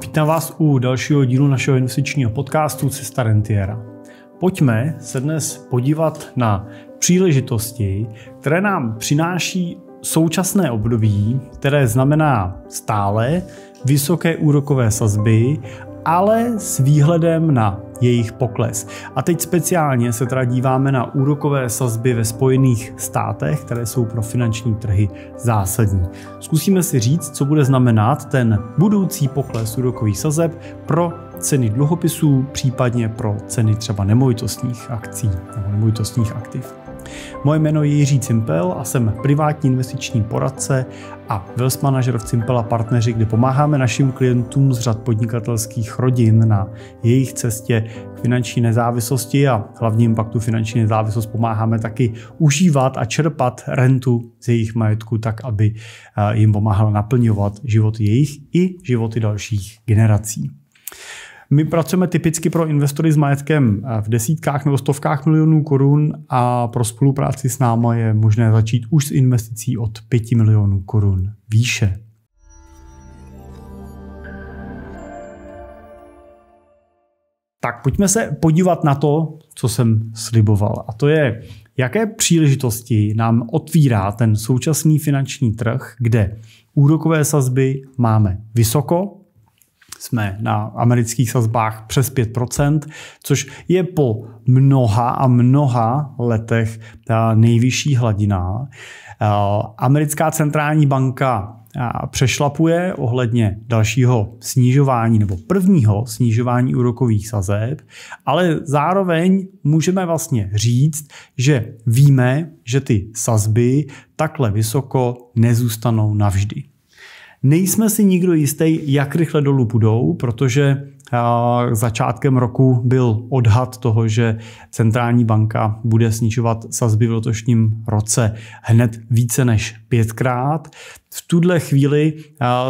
Vítám vás u dalšího dílu našeho investičního podcastu Cesta Rentiera. Pojďme se dnes podívat na příležitosti, které nám přináší současné období, které znamená stále vysoké úrokové sazby, ale s výhledem na jejich pokles. A teď speciálně se teda díváme na úrokové sazby ve Spojených státech, které jsou pro finanční trhy zásadní. Zkusíme si říct, co bude znamenat ten budoucí pokles úrokových sazeb pro ceny dluhopisů, případně pro ceny třeba nemovitostních akcí nebo nemovitostních aktiv. Moje jméno je Jiří Cimpel a jsem privátní investiční poradce a wealth manager v Cimpel a partneři, kde pomáháme našim klientům z řad podnikatelských rodin na jejich cestě k finanční nezávislosti a hlavním paktu finanční nezávislost pomáháme taky užívat a čerpat rentu z jejich majetku tak, aby eh, jim pomáhal naplňovat životy jejich i životy dalších generací. My pracujeme typicky pro investory s majetkem eh, v desítkách nebo stovkách milionů korun a pro spolupráci s námi je možné začít už s investicí od 5 milionů korun výše. Tak pojďme se podívat na to, co jsem sliboval. A to je, jaké příležitosti nám otvírá ten současný finanční trh, kde úrokové sazby máme vysoko, jsme na amerických sazbách přes 5%, což je po mnoha a mnoha letech ta nejvyšší hladina. Eh, americká centrální banka eh, přešlapuje ohledně dalšího snižování nebo prvního snižování úrokových sazeb, ale zároveň můžeme vlastně říct, že víme, že ty sazby takhle vysoko nezůstanou navždy. Nejsme si nikdo jistý, jak rychle dolů půjdou, protože začátkem roku byl odhad toho, že centrální banka bude snižovat sazby v letošním roce hned více než pětkrát. V tuhle chvíli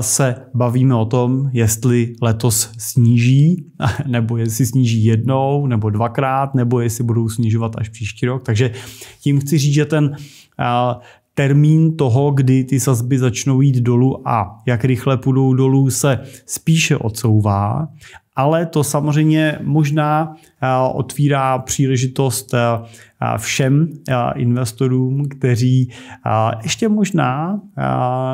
se bavíme o tom, jestli letos sníží, nebo jestli sníží jednou, nebo dvakrát, nebo jestli budou snižovat až příští rok. Takže tím chci říct, že ten termín toho, kdy ty sazby začnou jít dolů a jak rychle půjdou dolů, se spíše odsouvá ale to samozřejmě možná eh, otvírá příležitost eh, eh, všem investorům, kteří ještě možná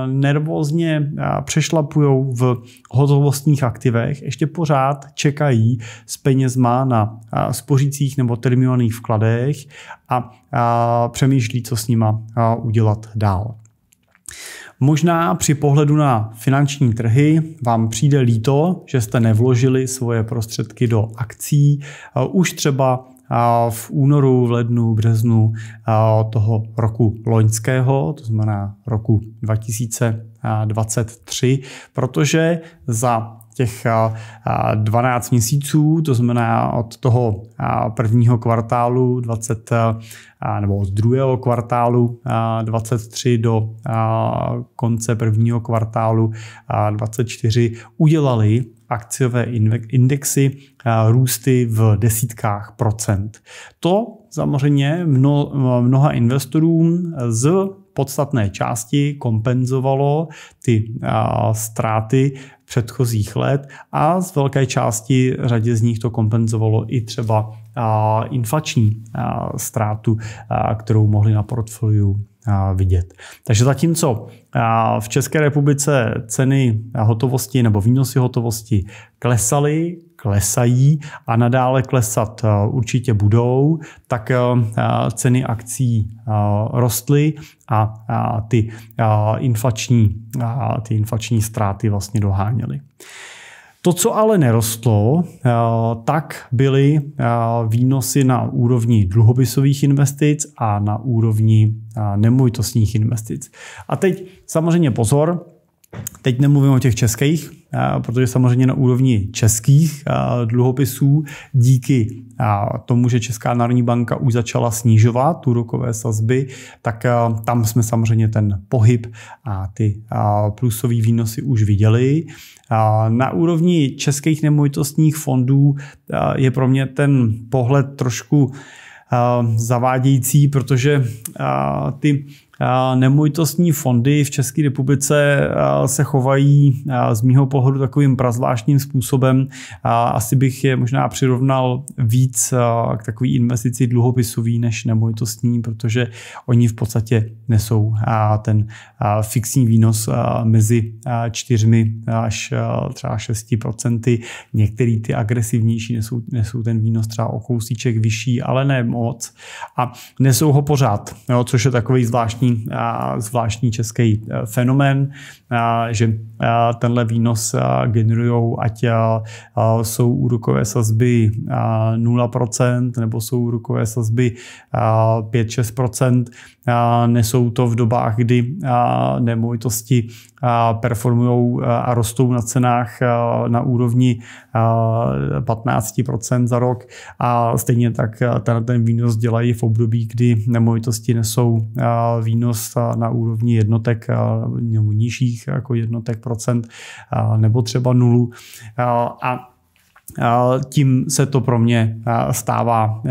nervózně přešlapují v hotovostních aktivech, ještě pořád čekají s penězma na spořících nebo termínovaných vkladech a přemýšlí, co s nima udělat dál. Možná při pohledu na finanční trhy vám přijde líto, že jste nevložili svoje prostředky do akcí už třeba v únoru, v lednu, březnu toho roku loňského, to znamená roku 2023, protože za těch 12 měsíců, to znamená od toho prvního kvartálu 20, nebo od druhého kvartálu 23 do konce prvního kvartálu 24 udělali akciové indexy růsty v desítkách procent. To samozřejmě mno, mnoha investorům z podstatné části kompenzovalo ty ztráty předchozích let a z velké části řadě z nich to kompenzovalo i třeba inflační ztrátu, kterou mohli na portfoliu vidět. Takže zatímco v České republice ceny hotovosti nebo výnosy hotovosti klesaly, klesají a nadále klesat určitě budou, tak ceny akcí rostly a ty inflační, ty inflační ztráty vlastně doháněly. To, co ale nerostlo, eh, tak byly eh, výnosy na úrovni dluhopisových investic a na úrovni eh, nemovitostních investic. A teď samozřejmě pozor, Teď nemluvím o těch českých, protože samozřejmě na úrovni českých dluhopisů díky tomu, že Česká národní banka už začala snižovat úrokové sazby, tak tam jsme samozřejmě ten pohyb a ty plusové výnosy už viděli. Na úrovni českých nemovitostních fondů je pro mě ten pohled trošku zavádějící, protože ty Nemovitostní fondy v České republice se chovají z mýho pohledu takovým prazvláštním způsobem. Asi bych je možná přirovnal víc k takový investici dluhopisový než nemovitostní, protože oni v podstatě nesou ten fixní výnos mezi 4 až třeba 6 procenty. Některý ty agresivnější nesou, nesou ten výnos třeba o kousíček vyšší, ale ne moc. A nesou ho pořád, jo, což je takový zvláštní, zvláštní český e, fenomén, že tenhle výnos generují, ať jsou úrokové sazby 0% nebo jsou úrokové sazby 5-6%. Nesou to v dobách, kdy nemovitosti performují a rostou na cenách na úrovni 15% za rok a stejně tak ten, ten výnos dělají v období, kdy nemovitosti nesou výnos na úrovni jednotek nebo nižších jako jednotek procent nebo třeba nulu. A tím se to pro mě stává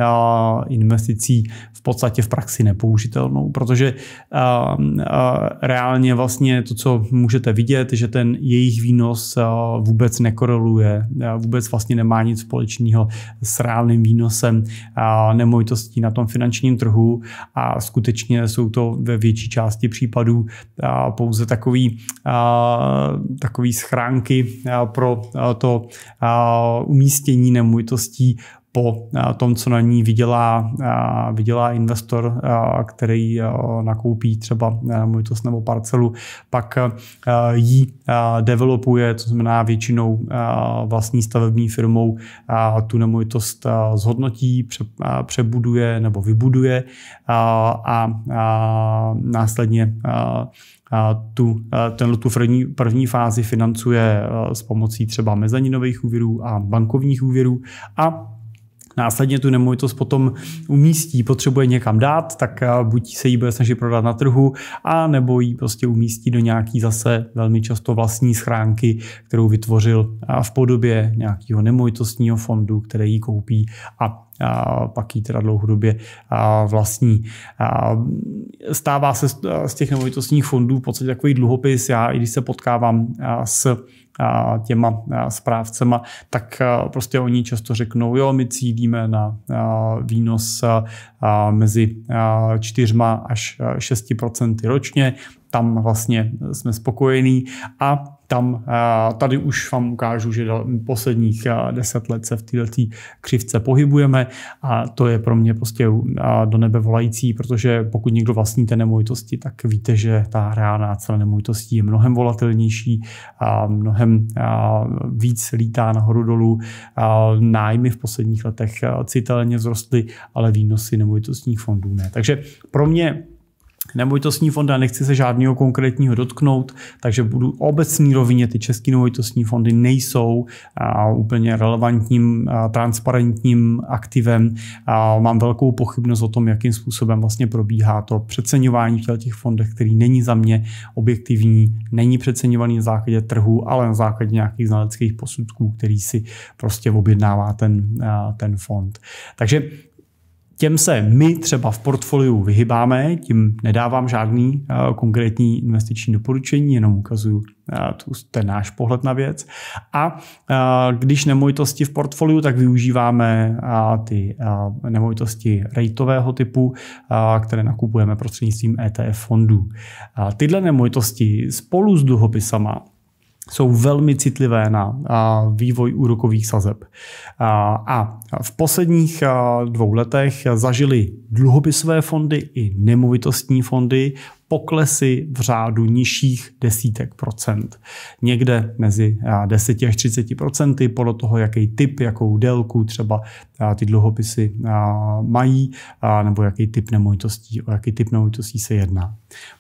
investicí v podstatě v praxi nepoužitelnou, protože reálně vlastně to, co můžete vidět, že ten jejich výnos vůbec nekoreluje, vůbec vlastně nemá nic společného s reálným výnosem nemovitostí na tom finančním trhu a skutečně jsou to ve větší části případů pouze takový, takový schránky pro to umístění nemovitostí po tom, co na ní vydělá, vydělá investor, který nakoupí třeba nemovitost nebo parcelu, pak ji developuje, to znamená většinou vlastní stavební firmou tu nemovitost zhodnotí, přebuduje nebo vybuduje a následně tu, tenhle tu první, první fázi financuje s pomocí třeba mezaninových úvěrů a bankovních úvěrů. A následně tu nemovitost potom umístí, potřebuje někam dát, tak buď se jí bude snažit prodat na trhu, a nebo ji prostě umístí do nějaký zase velmi často vlastní schránky, kterou vytvořil v podobě nějakého nemovitostního fondu, který ji koupí. A a pak ji teda dlouhodobě vlastní. Stává se z těch nemovitostních fondů v podstatě takový dluhopis. Já, i když se potkávám s těma správcema, tak prostě oni často řeknou, jo, my cílíme na výnos mezi 4 až 6% ročně, tam vlastně jsme spokojení a tam, tady už vám ukážu, že posledních deset let se v této křivce pohybujeme a to je pro mě prostě do nebe volající, protože pokud někdo vlastníte nemovitosti, tak víte, že ta reálná cena nemovitostí je mnohem volatilnější, a mnohem víc lítá nahoru dolů. Nájmy v posledních letech citelně vzrostly, ale výnosy nemovitostních fondů ne. Takže pro mě nemovitostní fondy a nechci se žádného konkrétního dotknout, takže budu obecní rovině, ty české nemovitostní fondy nejsou a, úplně relevantním, transparentním aktivem. Mám velkou pochybnost o tom, jakým způsobem vlastně probíhá to přeceňování v těch fondech, který není za mě objektivní, není přeceňovaný na základě trhu, ale na základě nějakých znaleckých posudků, který si prostě objednává ten, ten fond. Takže Těm se my třeba v portfoliu vyhybáme, tím nedávám žádný uh, konkrétní investiční doporučení, jenom ukazuju uh, ten náš pohled na věc. A uh, když nemovitosti v portfoliu, tak využíváme ty nemovitosti rateového typu, které nakupujeme prostřednictvím ETF fondů. Tyhle nemovitosti spolu s dluhopisama jsou velmi citlivé na vývoj úrokových sazeb. A v posledních dvou letech zažili dluhopisové fondy i nemovitostní fondy poklesy v řádu nižších desítek procent. Někde mezi 10 až 30 procenty, podle toho, jaký typ, jakou délku třeba ty dluhopisy mají, nebo jaký typ nemovitostí, o jaký typ nemovitostí se jedná.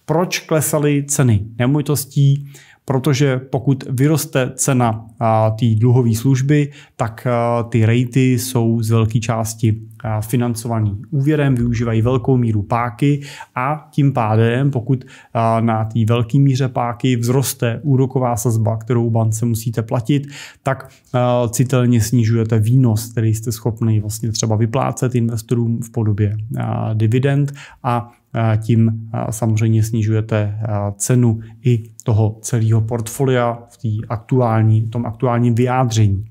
Proč klesaly ceny nemovitostí? Protože pokud vyroste cena té dluhové služby, tak ty rejty jsou z velké části financovaný úvěrem, využívají velkou míru páky a tím pádem, pokud na té velké míře páky vzroste úroková sazba, kterou bance musíte platit, tak citelně snižujete výnos, který jste schopni vlastně třeba vyplácet investorům v podobě dividend a tím samozřejmě snižujete cenu i toho celého portfolia v aktuální, tom aktuálním vyjádření.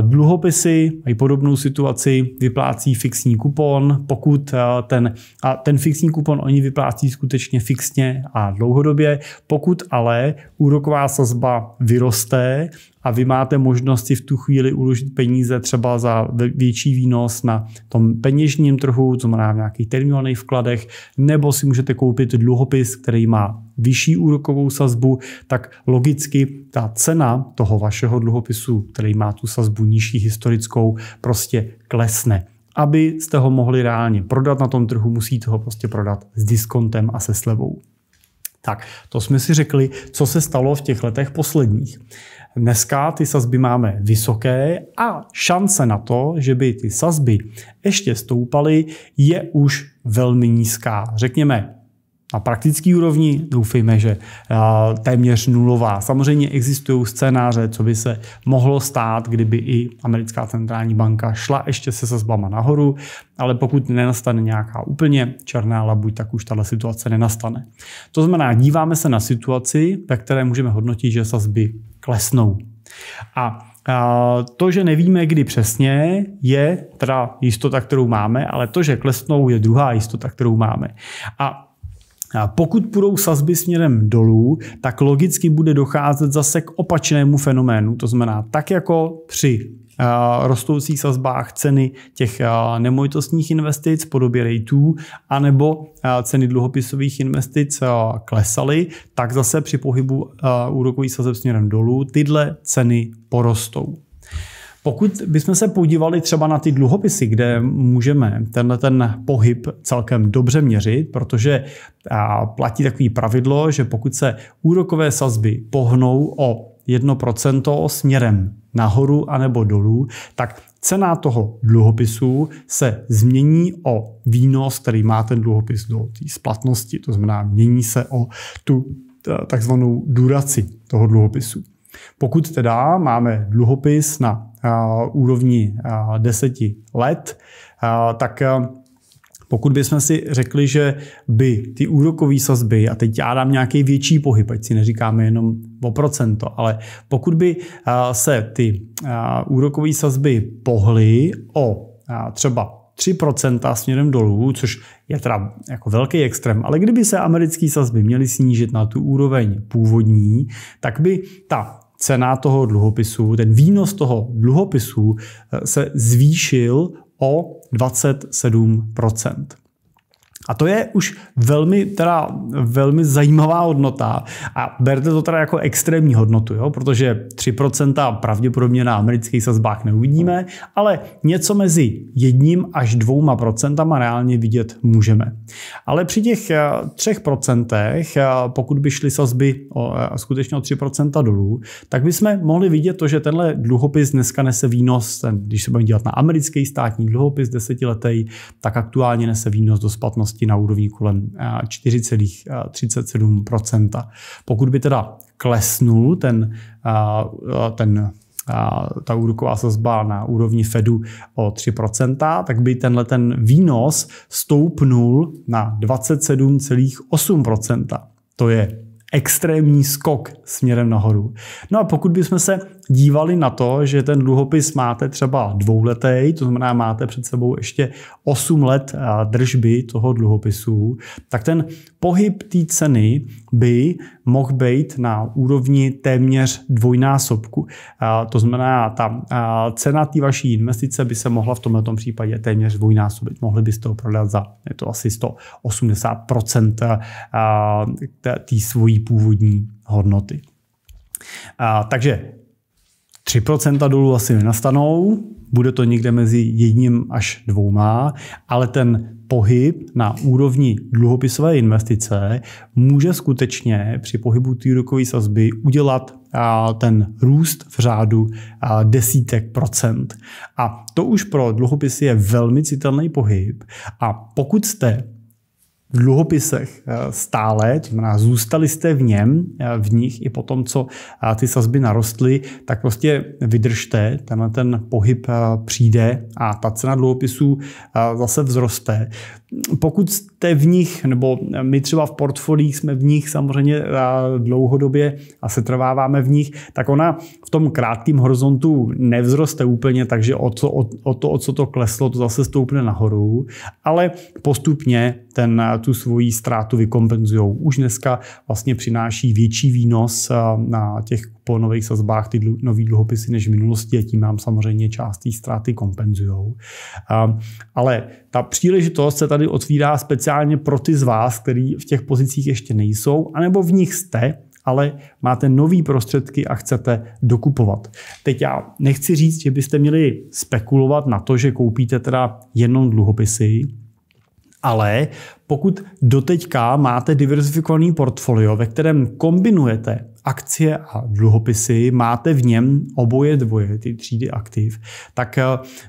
Dluhopisy mají podobnou situaci, vyplácí fixní kupon, pokud ten, a ten fixní kupon oni vyplácí skutečně fixně a dlouhodobě, pokud ale úroková sazba vyroste a vy máte možnost si v tu chvíli uložit peníze třeba za větší výnos na tom peněžním trhu, to znamená v nějakých terminovaných vkladech, nebo si můžete koupit dluhopis, který má vyšší úrokovou sazbu, tak logicky ta cena toho vašeho dluhopisu, který má tu sazbu nižší historickou, prostě klesne. Abyste ho mohli reálně prodat na tom trhu, musíte ho prostě prodat s diskontem a se slevou. Tak, to jsme si řekli, co se stalo v těch letech posledních. Dneska ty sazby máme vysoké a šance na to, že by ty sazby ještě stoupaly, je už velmi nízká. Řekněme na praktický úrovni doufejme, že téměř nulová. Samozřejmě existují scénáře, co by se mohlo stát, kdyby i americká centrální banka šla ještě se sazbama nahoru, ale pokud nenastane nějaká úplně černá labuť, tak už tahle situace nenastane. To znamená, díváme se na situaci, ve které můžeme hodnotit, že sazby klesnou. A to, že nevíme, kdy přesně, je teda jistota, kterou máme, ale to, že klesnou, je druhá jistota, kterou máme. A pokud půjdou sazby směrem dolů, tak logicky bude docházet zase k opačnému fenoménu. To znamená, tak jako při rostoucích sazbách ceny těch nemovitostních investic v podobě rejtů, anebo ceny dluhopisových investic klesaly, tak zase při pohybu úrokových sazeb směrem dolů tyhle ceny porostou. Pokud bychom se podívali třeba na ty dluhopisy, kde můžeme tenhle ten pohyb celkem dobře měřit, protože platí takový pravidlo, že pokud se úrokové sazby pohnou o 1% směrem nahoru anebo dolů, tak cena toho dluhopisu se změní o výnos, který má ten dluhopis do té splatnosti, to znamená mění se o tu takzvanou duraci toho dluhopisu. Pokud teda máme dluhopis na úrovni 10 let, tak pokud bychom si řekli, že by ty úrokové sazby, a teď já dám nějaký větší pohyb, ať si neříkáme jenom o procento, ale pokud by se ty úrokové sazby pohly o třeba 3% směrem dolů, což je teda jako velký extrém, ale kdyby se americké sazby měly snížit na tu úroveň původní, tak by ta cena toho dluhopisu, ten výnos toho dluhopisu eh, se zvýšil o 27 a to je už velmi, teda, velmi zajímavá hodnota a berte to teda jako extrémní hodnotu, jo? protože 3% pravděpodobně na amerických sazbách neuvidíme, ale něco mezi jedním až dvouma procentama reálně vidět můžeme. Ale při těch 3%, eh, eh, pokud by šly sazby o, eh, skutečně o 3% dolů, tak bychom mohli vidět to, že tenhle dluhopis dneska nese výnos, ten, když se budeme dělat na americký státní dluhopis desetiletý, tak aktuálně nese výnos do splatnosti nezaměstnanosti na úrovni kolem 4,37%. Eh, Pokud by teda klesnul ten, eh, ten ta úroková sazba na úrovni Fedu o 3%, tak by tenhle ten výnos stoupnul na 27,8%. To je extrémní skok směrem nahoru. No a pokud bychom se dívali na to, že ten dluhopis máte třeba dvouletý, to znamená máte před sebou ještě 8 let držby toho dluhopisu, tak ten pohyb té ceny by mohl být na úrovni téměř dvojnásobku. To znamená, ta cena té vaší investice by se mohla v tomto případě téměř dvojnásobit. Mohli byste ho prodat za, je to asi 180% té svojí původní hodnoty. Takže 3% dolů asi nenastanou, bude to někde mezi jedním až dvouma, ale ten pohyb na úrovni dluhopisové investice může skutečně při pohybu úrokové sazby udělat ten růst v řádu desítek procent. A to už pro dluhopisy je velmi citelný pohyb. A pokud jste v dluhopisech eh, stále, to znamená zůstali jste v něm, eh, v nich i po tom, co eh, ty sazby narostly, tak prostě vydržte, tenhle ten pohyb přijde a ta cena dluhopisů zase vzroste. Pokud jste v nich, nebo my třeba v portfoliích jsme v nich samozřejmě dlouhodobě a se trváváme v nich, tak ona v tom krátkém horizontu nevzroste úplně, takže o to, o, o to, o co to kleslo, to zase stoupne nahoru, ale postupně ten, tu svoji ztrátu vykompenzují. Už dneska vlastně přináší větší výnos na těch kuponových sazbách ty nový dluhopisy než v minulosti a tím nám samozřejmě část té ztráty kompenzují. Ale ta příležitost se tady otvírá speciálně pro ty z vás, kteří v těch pozicích ještě nejsou, anebo v nich jste, ale máte nové prostředky a chcete dokupovat. Teď já nechci říct, že byste měli spekulovat na to, že koupíte teda jenom dluhopisy, ale pokud doteďka máte diversifikovaný portfolio, ve kterém kombinujete akcie a dluhopisy, máte v něm oboje dvoje, ty třídy aktiv, tak eh,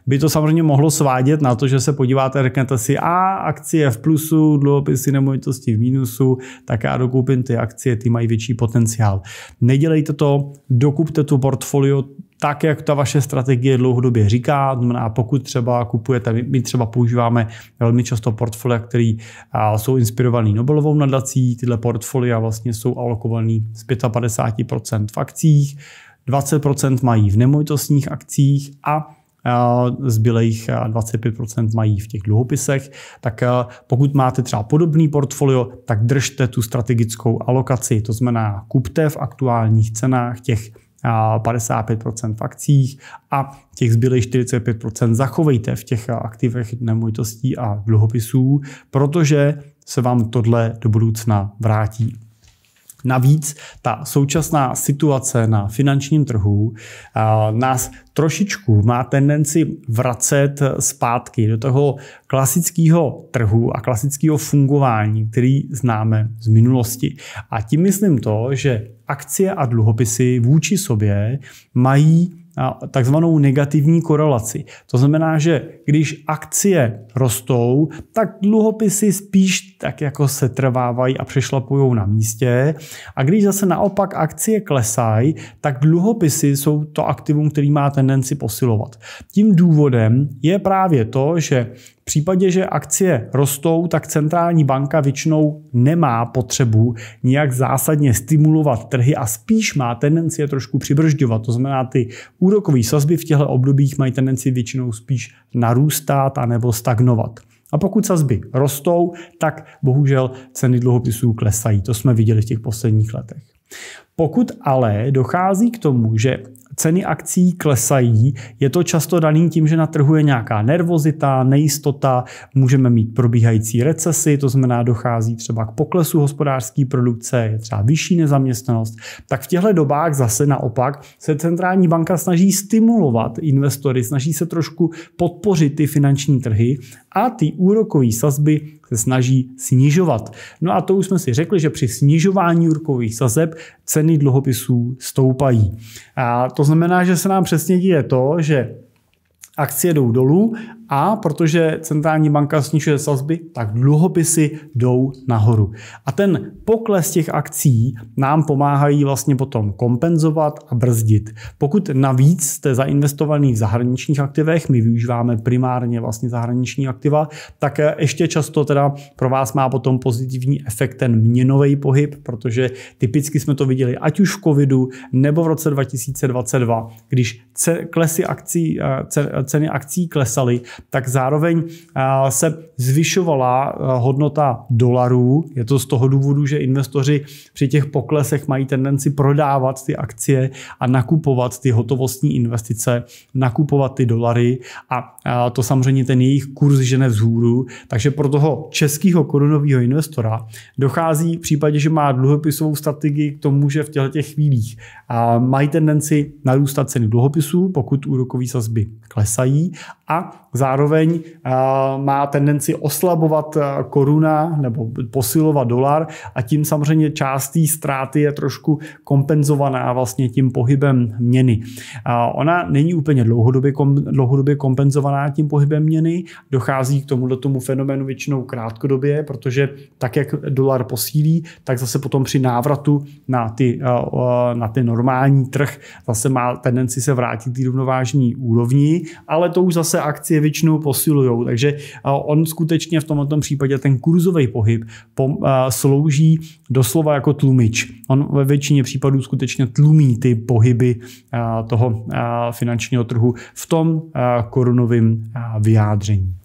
by to samozřejmě mohlo svádět na to, že se podíváte a řeknete si, a akcie v plusu, dluhopisy nemovitosti v mínusu, tak já dokoupím ty akcie, ty mají větší potenciál. Nedělejte to, dokupte tu portfolio tak, jak ta vaše strategie dlouhodobě říká. Znamená, pokud třeba kupujete, my třeba používáme velmi často portfolia, které jsou inspirované Nobelovou nadací. Tyhle portfolia vlastně jsou alokované z 55% v akcích, 20% mají v nemovitostních akcích a zbylejch 25% mají v těch dluhopisech, tak pokud máte třeba podobný portfolio, tak držte tu strategickou alokaci, to znamená kupte v aktuálních cenách těch 55% v akcích a těch zbylých 45% zachovejte v těch aktivech nemovitostí a dluhopisů, protože se vám tohle do budoucna vrátí. Navíc ta současná situace na finančním trhu nás trošičku má tendenci vracet zpátky do toho klasického trhu a klasického fungování, který známe z minulosti. A tím myslím to, že akcie a dluhopisy vůči sobě mají takzvanou negativní korelaci. To znamená, že když akcie rostou, tak dluhopisy spíš tak jako se trvávají a přešlapují na místě. A když zase naopak akcie klesají, tak dluhopisy jsou to aktivum, který má tendenci posilovat. Tím důvodem je právě to, že v případě, že akcie rostou, tak centrální banka většinou nemá potřebu nijak zásadně stimulovat trhy a spíš má tendenci je trošku přibržďovat. To znamená, ty úrokové sazby v těchto obdobích mají tendenci většinou spíš narůstat anebo stagnovat. A pokud sazby rostou, tak bohužel ceny dluhopisů klesají. To jsme viděli v těch posledních letech. Pokud ale dochází k tomu, že ceny akcí klesají, je to často daný tím, že na trhu je nějaká nervozita, nejistota, můžeme mít probíhající recesy, to znamená dochází třeba k poklesu hospodářské produkce, je třeba vyšší nezaměstnanost, tak v těchto dobách zase naopak se centrální banka snaží stimulovat investory, snaží se trošku podpořit ty finanční trhy a ty úrokové sazby se snaží snižovat. No a to už jsme si řekli, že při snižování úrokových sazeb ceny dluhopisů stoupají. A to znamená, že se nám přesně děje to, že akcie jdou dolů a protože centrální banka snižuje sazby, tak dluhopisy jdou nahoru. A ten pokles těch akcí nám pomáhají vlastně potom kompenzovat a brzdit. Pokud navíc jste zainvestovaný v zahraničních aktivech, my využíváme primárně vlastně zahraniční aktiva, tak ještě často teda pro vás má potom pozitivní efekt ten měnový pohyb, protože typicky jsme to viděli ať už v covidu nebo v roce 2022, když klesy akcí, ceny akcí klesaly, tak zároveň se zvyšovala hodnota dolarů. Je to z toho důvodu, že investoři při těch poklesech mají tendenci prodávat ty akcie a nakupovat ty hotovostní investice, nakupovat ty dolary a to samozřejmě ten jejich kurz žene vzhůru. Takže pro toho českého korunového investora dochází v případě, že má dluhopisovou strategii k tomu, že v těchto chvílích mají tendenci narůstat ceny dluhopisů, pokud úrokové sazby klesají klesají a zároveň má tendenci oslabovat koruna nebo posilovat dolar a tím samozřejmě část té ztráty je trošku kompenzovaná vlastně tím pohybem měny. Ona není úplně dlouhodobě, kompenzovaná tím pohybem měny, dochází k tomuto tomu fenoménu většinou krátkodobě, protože tak, jak dolar posílí, tak zase potom při návratu na ty, na ty normální trh zase má tendenci se vrátit k rovnovážní úrovni, ale to už zase akcie většinou posilují. Takže on skutečně v tomto případě ten kurzový pohyb slouží doslova jako tlumič. On ve většině případů skutečně tlumí ty pohyby toho finančního trhu v tom korunovém vyjádření.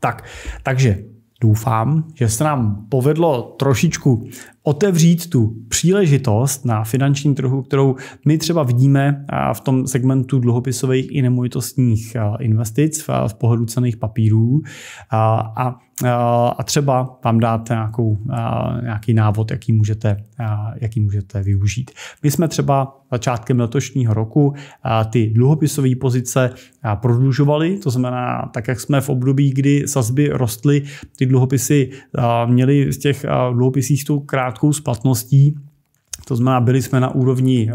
Tak, takže doufám, že se nám povedlo trošičku otevřít tu příležitost na finančním trhu, kterou my třeba vidíme v tom segmentu dluhopisových i nemovitostních investic v pohledu cených papírů a a třeba vám dát nějakou, nějaký návod, jaký můžete, jaký můžete využít. My jsme třeba začátkem letošního roku ty dluhopisové pozice prodlužovali, to znamená, tak jak jsme v období, kdy sazby rostly, ty dluhopisy měly z těch dluhopisů s tou krátkou splatností, to znamená, byli jsme na úrovni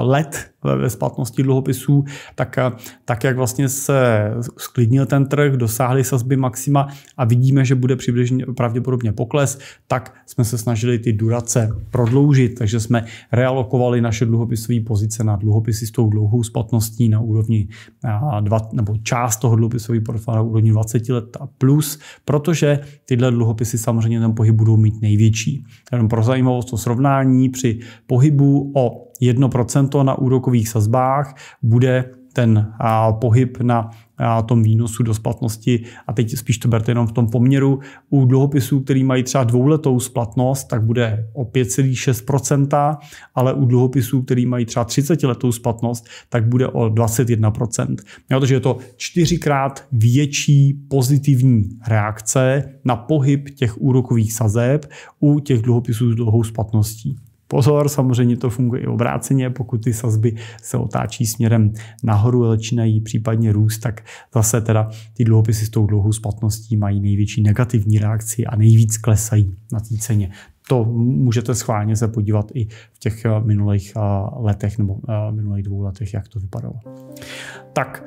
let ve splatnosti dluhopisů, tak, tak jak vlastně se sklidnil ten trh, dosáhli sazby maxima a vidíme, že bude přibližně pravděpodobně pokles, tak jsme se snažili ty durace prodloužit, takže jsme realokovali naše dluhopisové pozice na dluhopisy s tou dlouhou splatností na úrovni dva, nebo část toho dluhopisového portfolia na úrovni 20 let a plus, protože tyhle dluhopisy samozřejmě ten pohyb budou mít největší. Jenom pro zajímavost to srovnání při pohybu o 1% na úrokových sazbách bude ten pohyb na tom výnosu do splatnosti a teď spíš to berte jenom v tom poměru. U dluhopisů, který mají třeba dvouletou splatnost, tak bude o 5,6%, ale u dluhopisů, který mají třeba 30 letou splatnost, tak bude o 21%. Jo, takže je to čtyřikrát větší pozitivní reakce na pohyb těch úrokových sazeb u těch dluhopisů s dlouhou splatností. Pozor, samozřejmě to funguje i obráceně, pokud ty sazby se otáčí směrem nahoru a začínají případně růst, tak zase teda ty dluhopisy s tou dlouhou splatností mají největší negativní reakci a nejvíc klesají na té ceně. To můžete schválně se podívat i v těch eh, minulých eh, letech nebo eh, minulých dvou letech, jak to vypadalo. Tak,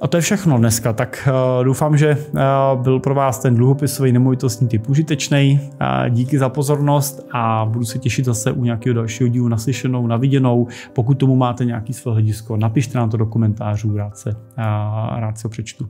a to je všechno dneska, tak uh, doufám, že uh, byl pro vás ten dluhopisový nemovitostní typ užitečný. Uh, díky za pozornost a budu se těšit zase u nějakého dalšího dílu naslyšenou, naviděnou. Pokud tomu máte nějaký své hledisko, napište nám to do komentářů, rád se, rád se přečtu.